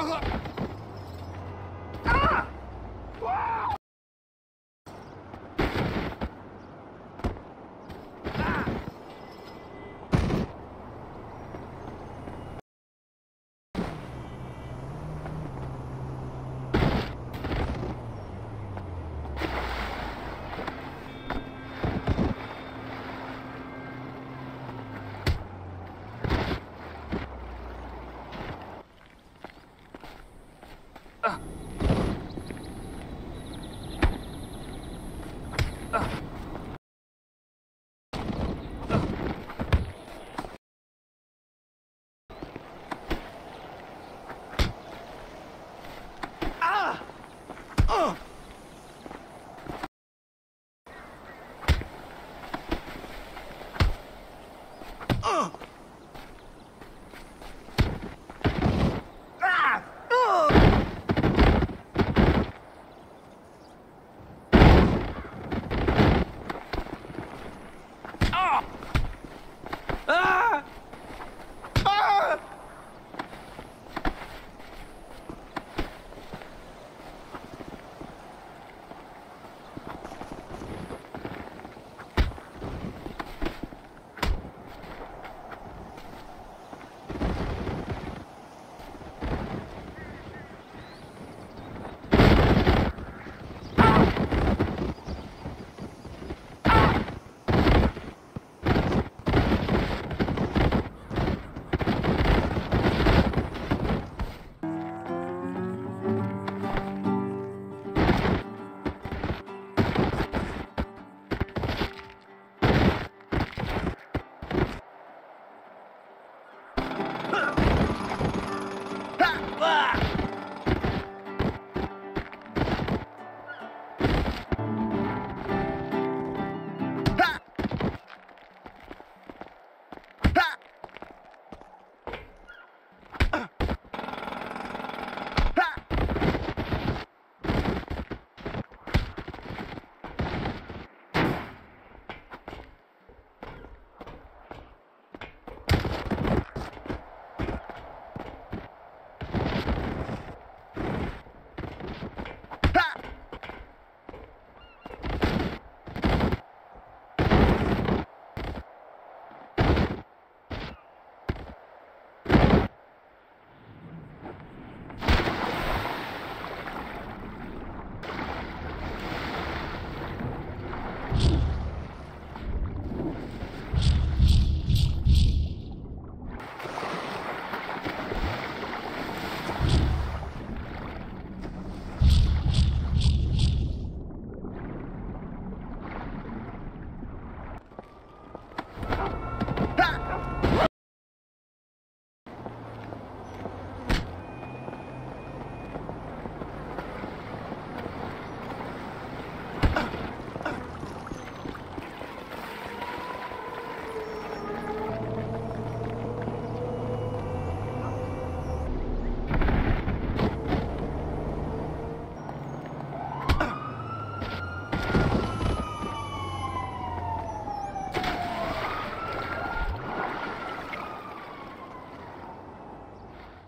大哥